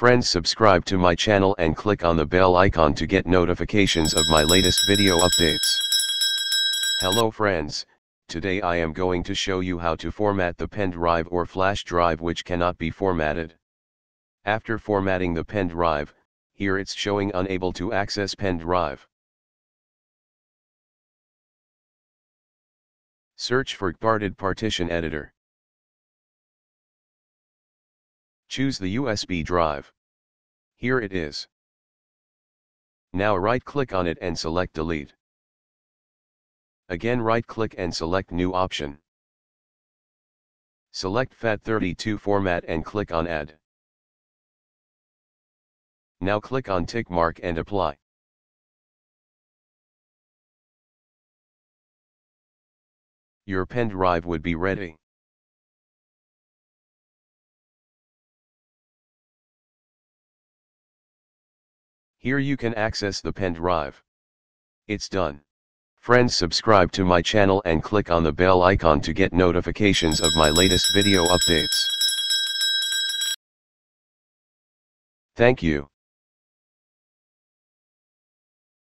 Friends subscribe to my channel and click on the bell icon to get notifications of my latest video updates. Hello friends, today I am going to show you how to format the pen drive or flash drive which cannot be formatted. After formatting the pen drive, here it's showing unable to access pen drive. Search for GParted Partition Editor. Choose the USB drive. Here it is. Now right-click on it and select Delete. Again right-click and select New option. Select FAT32 format and click on Add. Now click on tick mark and apply. Your pen drive would be ready. Here you can access the pen drive. It's done. Friends subscribe to my channel and click on the bell icon to get notifications of my latest video updates. Thank you.